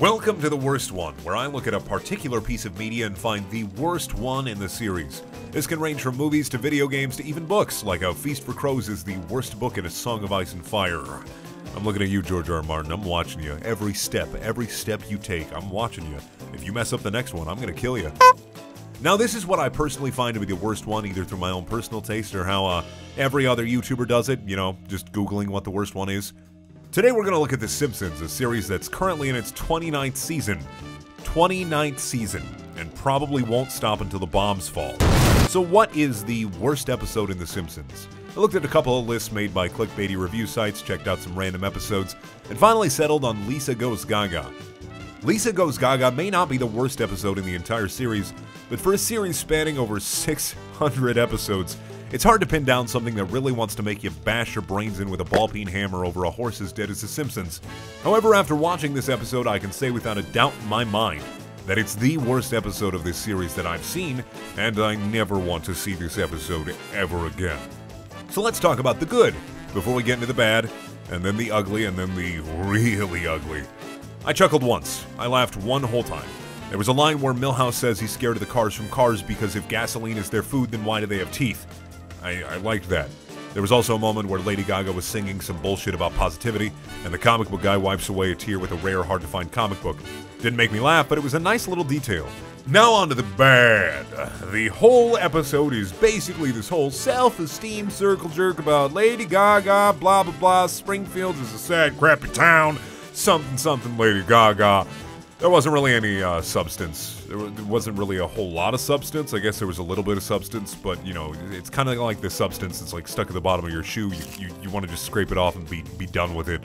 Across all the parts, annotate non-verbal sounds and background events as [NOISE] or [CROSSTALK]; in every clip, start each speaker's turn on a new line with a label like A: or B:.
A: Welcome to The Worst One, where I look at a particular piece of media and find the worst one in the series. This can range from movies to video games to even books, like A Feast for Crows is the worst book in A Song of Ice and Fire. I'm looking at you, George R. R. Martin. I'm watching you. Every step, every step you take, I'm watching you. If you mess up the next one, I'm gonna kill you. Now, this is what I personally find to be the worst one, either through my own personal taste or how uh, every other YouTuber does it, you know, just Googling what the worst one is. Today we're going to look at The Simpsons, a series that's currently in its 29th season. 29th season, and probably won't stop until the bombs fall. So, what is the worst episode in The Simpsons? I looked at a couple of lists made by clickbaity review sites, checked out some random episodes, and finally settled on Lisa Goes Gaga. Lisa Goes Gaga may not be the worst episode in the entire series, but for a series spanning over 600 episodes, it's hard to pin down something that really wants to make you bash your brains in with a ball peen hammer over a horse as dead as The Simpsons. However, after watching this episode, I can say without a doubt in my mind that it's the worst episode of this series that I've seen, and I never want to see this episode ever again. So let's talk about the good before we get into the bad, and then the ugly, and then the really ugly. I chuckled once. I laughed one whole time. There was a line where Milhouse says he's scared of the cars from cars because if gasoline is their food, then why do they have teeth? I, I liked that. There was also a moment where Lady Gaga was singing some bullshit about positivity, and the comic book guy wipes away a tear with a rare, hard to find comic book. Didn't make me laugh, but it was a nice little detail. Now on to the bad. The whole episode is basically this whole self-esteem circle jerk about Lady Gaga, blah blah blah, Springfield is a sad, crappy town, something something Lady Gaga. There wasn't really any uh, substance. There, wasn't really a whole lot of substance. I guess there was a little bit of substance, but you know, it's kind of like the substance that's like stuck at the bottom of your shoe. You, you, you want to just scrape it off and be, be done with it.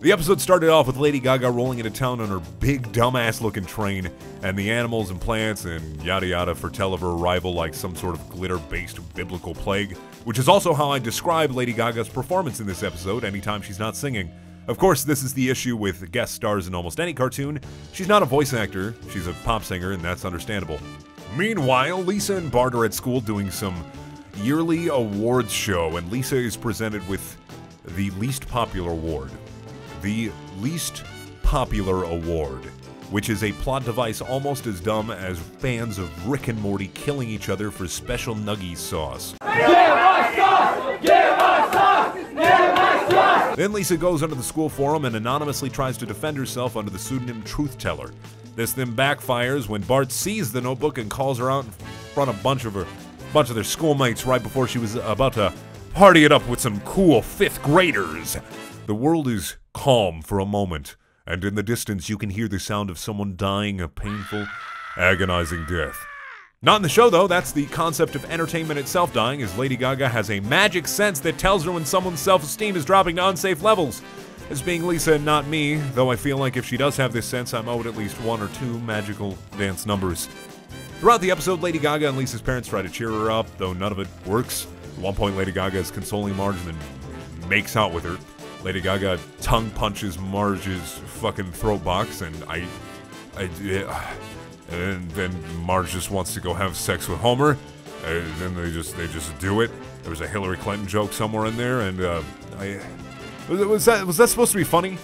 A: The episode started off with Lady Gaga rolling into town on her big dumbass looking train, and the animals and plants and yada yada foretell of her arrival like some sort of glitter based biblical plague, which is also how I describe Lady Gaga's performance in this episode anytime she's not singing. Of course, this is the issue with guest stars in almost any cartoon. She's not a voice actor, she's a pop singer, and that's understandable. Meanwhile, Lisa and Bart are at school doing some yearly awards show, and Lisa is presented with the least popular award. The least popular award, which is a plot device almost as dumb as fans of Rick and Morty killing each other for special nuggy sauce. Then Lisa goes under the school forum and anonymously tries to defend herself under the pseudonym Truth Teller. This then backfires when Bart sees the notebook and calls her out in front of a bunch of her bunch of their schoolmates right before she was about to party it up with some cool fifth graders. The world is calm for a moment, and in the distance you can hear the sound of someone dying a painful, agonizing death. Not in the show, though. That's the concept of entertainment itself dying, as Lady Gaga has a magic sense that tells her when someone's self esteem is dropping to unsafe levels. As being Lisa and not me, though I feel like if she does have this sense, I'm owed at least one or two magical dance numbers. Throughout the episode, Lady Gaga and Lisa's parents try to cheer her up, though none of it works. At one point, Lady Gaga is consoling Marge and then makes out with her. Lady Gaga tongue punches Marge's fucking throat box, and I. I. Uh, and then Marge just wants to go have sex with Homer, and then they just they just do it. There was a Hillary Clinton joke somewhere in there, and uh, I was, was that was that supposed to be funny?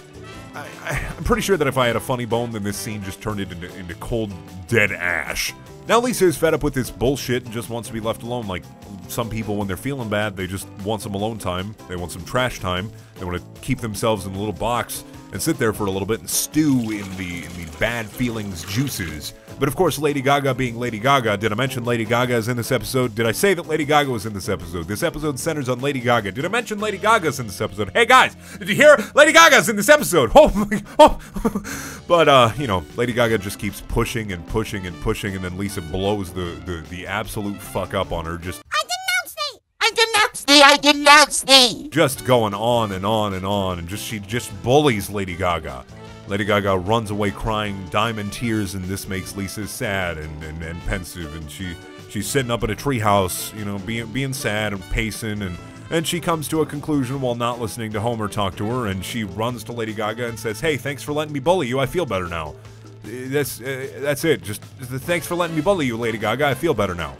A: I, am pretty sure that if I had a funny bone, then this scene just turned it into, into cold, dead ash. Now Lisa is fed up with this bullshit and just wants to be left alone. Like some people, when they're feeling bad, they just want some alone time. They want some trash time. They want to keep themselves in a little box and sit there for a little bit and stew in the in the bad feelings juices. But of course, Lady Gaga being Lady Gaga, did I mention Lady Gaga is in this episode? Did I say that Lady Gaga was in this episode? This episode centers on Lady Gaga. Did I mention Lady Gaga's in this episode? Hey guys, did you hear Lady Gaga's in this episode? [LAUGHS] Oh, my, oh. [LAUGHS] but uh, you know, Lady Gaga just keeps pushing and pushing and pushing, and then Lisa blows the the, the absolute fuck up on her. Just I denounce thee!
B: I denounce thee, I denounce thee!
A: Just going on and on and on, and just she just bullies Lady Gaga. Lady Gaga runs away crying diamond tears, and this makes Lisa sad and, and, and pensive, and she she's sitting up at a treehouse, you know, being being sad and pacing, and and she comes to a conclusion while not listening to Homer talk to her, and she runs to Lady Gaga and says, "Hey, thanks for letting me bully you. I feel better now." That's uh, that's it. Just thanks for letting me bully you, Lady Gaga. I feel better now.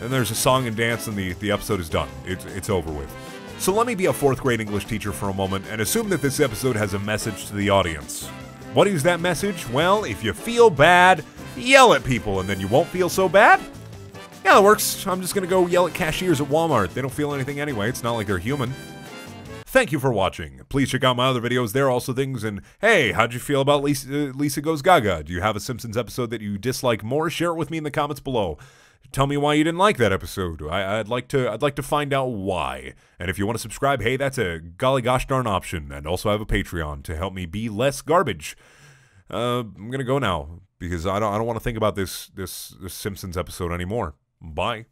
A: And there's a song and dance, and the, the episode is done. It's, it's over with. So let me be a fourth grade English teacher for a moment and assume that this episode has a message to the audience. What is that message? Well, if you feel bad, yell at people and then you won't feel so bad. Yeah, that works. I'm just gonna go yell at cashiers at Walmart. They don't feel anything anyway. It's not like they're human. Thank you for watching. Please check out my other videos. There are also things and hey, how'd you feel about Lisa, uh, Lisa Goes Gaga? Do you have a Simpsons episode that you dislike more? Share it with me in the comments below. Tell me why you didn't like that episode. I, would like to. I'd like to find out why. And if you want to subscribe, hey, that's a golly gosh darn option. And also, I have a Patreon to help me be less garbage. Uh, I'm gonna go now because I don't. I don't want to think about this this this Simpsons episode anymore. Bye.